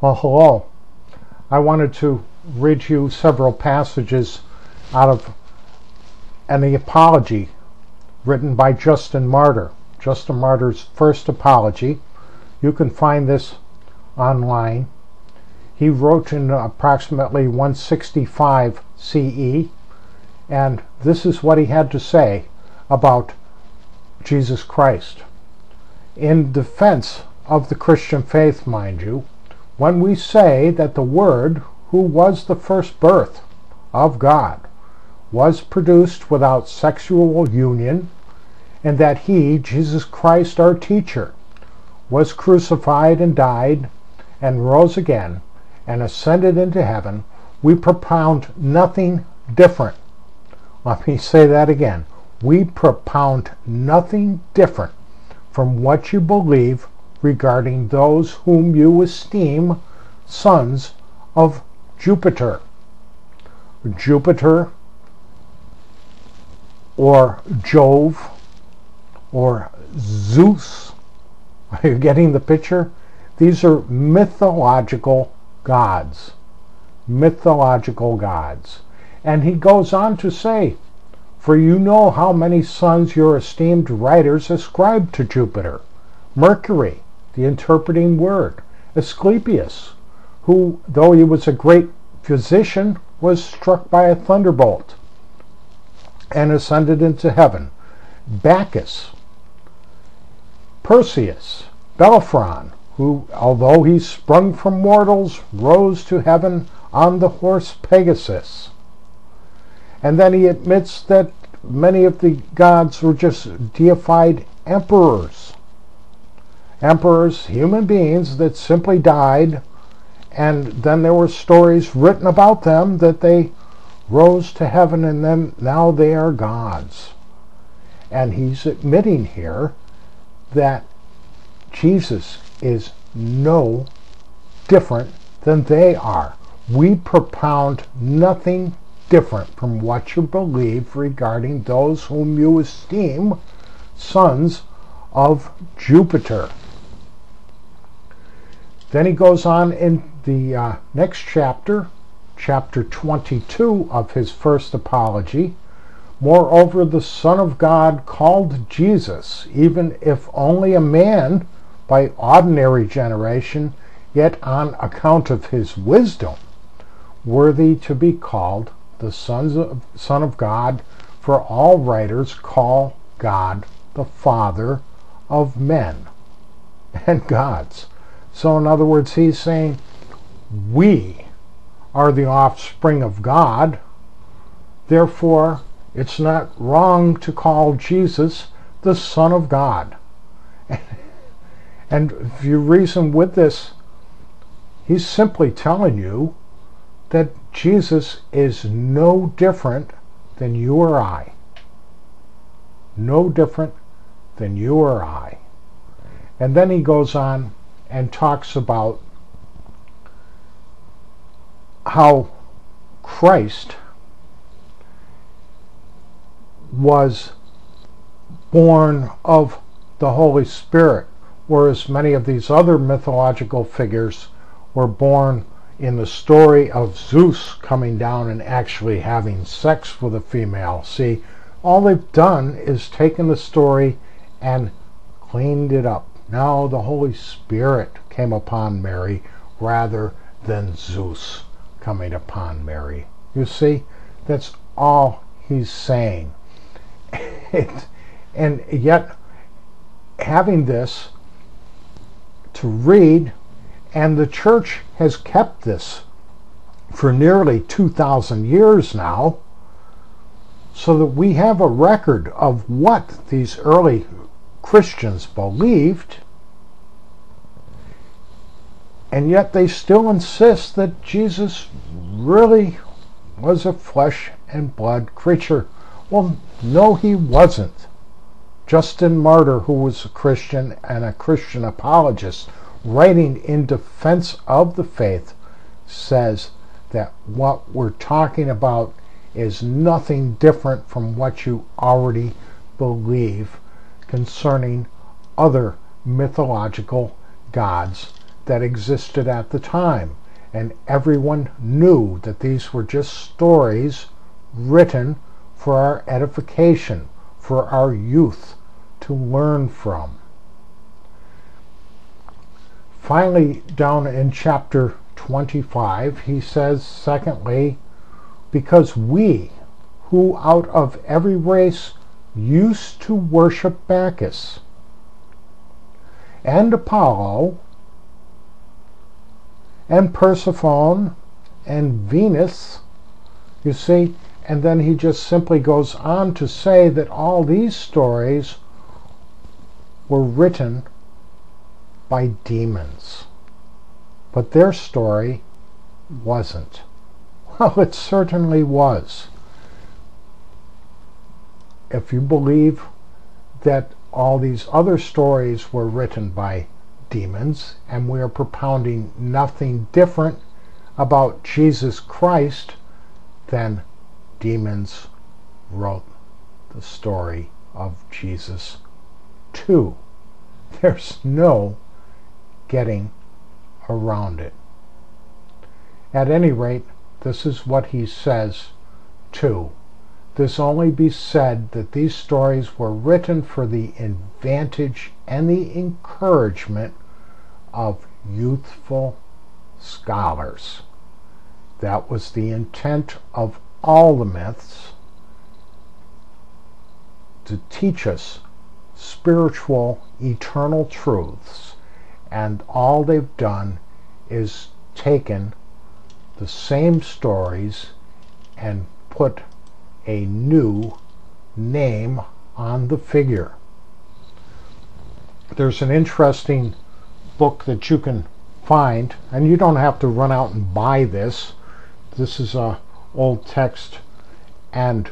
Well, hello. I wanted to read you several passages out of an apology written by Justin Martyr. Justin Martyr's first apology. You can find this online. He wrote in approximately 165 CE, and this is what he had to say about Jesus Christ. In defense of the Christian faith, mind you, when we say that the Word, who was the first birth of God, was produced without sexual union, and that He, Jesus Christ, our teacher, was crucified and died and rose again and ascended into heaven, we propound nothing different. Let me say that again. We propound nothing different from what you believe regarding those whom you esteem sons of Jupiter. Jupiter or Jove or Zeus. Are you getting the picture? These are mythological gods. Mythological gods. And he goes on to say, For you know how many sons your esteemed writers ascribe to Jupiter. Mercury, the interpreting word. Asclepius, who, though he was a great physician, was struck by a thunderbolt and ascended into heaven. Bacchus, Perseus, Bellerophon, who, although he sprung from mortals, rose to heaven on the horse Pegasus. And then he admits that many of the gods were just deified emperors. Emperors, human beings that simply died, and then there were stories written about them that they rose to heaven and then now they are gods. And he's admitting here that Jesus is no different than they are. We propound nothing different from what you believe regarding those whom you esteem sons of Jupiter. Then he goes on in the uh, next chapter, chapter 22 of his first apology. Moreover, the Son of God called Jesus, even if only a man by ordinary generation, yet on account of his wisdom, worthy to be called the sons of, Son of God, for all writers call God the Father of men and gods. So, in other words, he's saying, we are the offspring of God, therefore, it's not wrong to call Jesus the Son of God. And if you reason with this, he's simply telling you that Jesus is no different than you or I. No different than you or I. And then he goes on and talks about how Christ was born of the Holy Spirit, whereas many of these other mythological figures were born in the story of Zeus coming down and actually having sex with a female. See, all they've done is taken the story and cleaned it up. Now the Holy Spirit came upon Mary rather than Zeus coming upon Mary. You see, that's all he's saying. And yet, having this to read, and the church has kept this for nearly 2,000 years now, so that we have a record of what these early Christians believed, and yet they still insist that Jesus really was a flesh and blood creature. Well, no, he wasn't. Justin Martyr, who was a Christian and a Christian apologist, writing in defense of the faith, says that what we're talking about is nothing different from what you already believe concerning other mythological gods that existed at the time. And everyone knew that these were just stories written for our edification, for our youth to learn from. Finally, down in chapter 25, he says, secondly, because we, who out of every race used to worship Bacchus and Apollo and Persephone and Venus, you see, and then he just simply goes on to say that all these stories were written by demons. But their story wasn't. Well, it certainly was. If you believe that all these other stories were written by demons and we are propounding nothing different about Jesus Christ, then demons wrote the story of Jesus too. There's no getting around it. At any rate, this is what he says too. This only be said that these stories were written for the advantage and the encouragement of youthful scholars. That was the intent of all the myths to teach us spiritual, eternal truths and all they've done is taken the same stories and put a new name on the figure. There's an interesting book that you can find, and you don't have to run out and buy this. This is a old text, and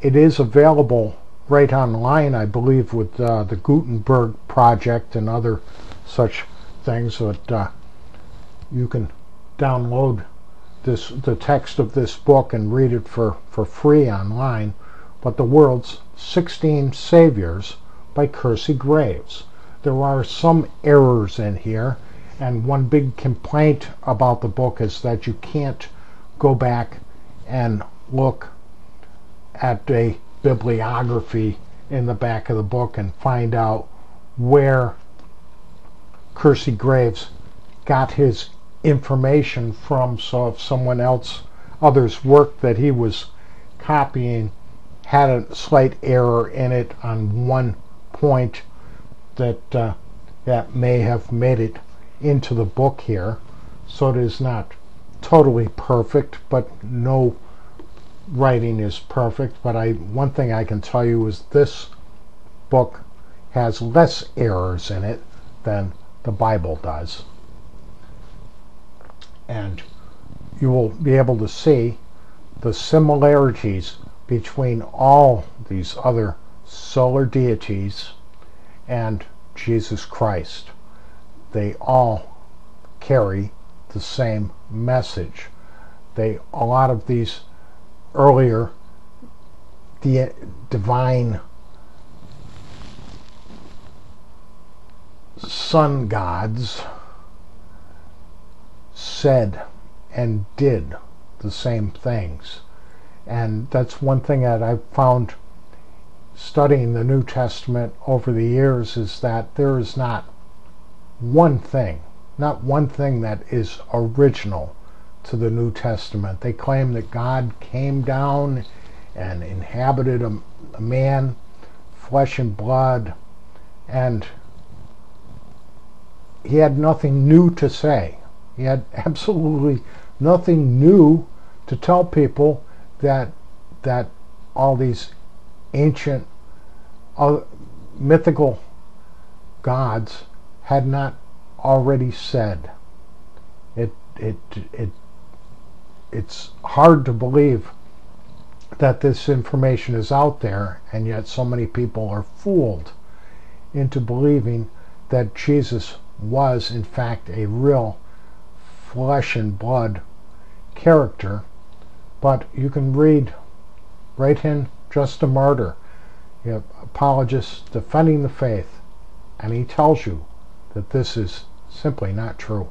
it is available right online, I believe, with uh, the Gutenberg Project and other such things that uh, you can download this the text of this book and read it for, for free online. But the world's 16 saviors by Kersey Graves. There are some errors in here, and one big complaint about the book is that you can't go back and look at a bibliography in the back of the book and find out where Kersey Graves got his information from. So if someone else, others' work that he was copying had a slight error in it on one point that uh, that may have made it into the book here. So it is not totally perfect, but no writing is perfect. But I one thing I can tell you is this book has less errors in it than the Bible does. And you will be able to see the similarities between all these other solar deities and Jesus Christ. They all carry the same message. They a lot of these earlier the divine sun gods said and did the same things. And that's one thing that I've found studying the New Testament over the years is that there is not one thing, not one thing that is original to the New Testament. They claim that God came down and inhabited a, a man, flesh and blood, and he had nothing new to say. He had absolutely nothing new to tell people that that all these ancient uh, mythical gods had not already said. It it it it's hard to believe that this information is out there and yet so many people are fooled into believing that Jesus was, in fact, a real flesh and blood character. But you can read right in Justin Martyr, you have apologists defending the faith, and he tells you that this is Simply not true.